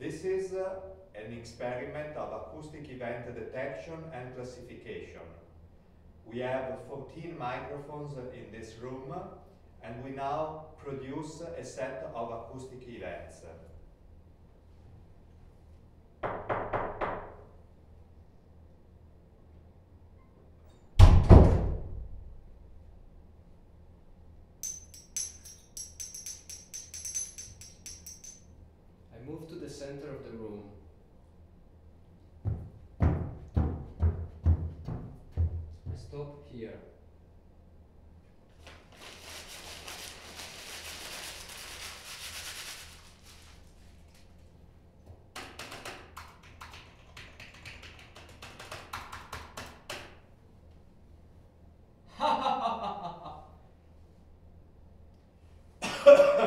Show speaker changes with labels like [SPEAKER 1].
[SPEAKER 1] This is uh, an experiment of acoustic event detection and classification. We have 14 microphones in this room and we now produce a set of acoustic events.
[SPEAKER 2] I move to the center of the room. I stop here.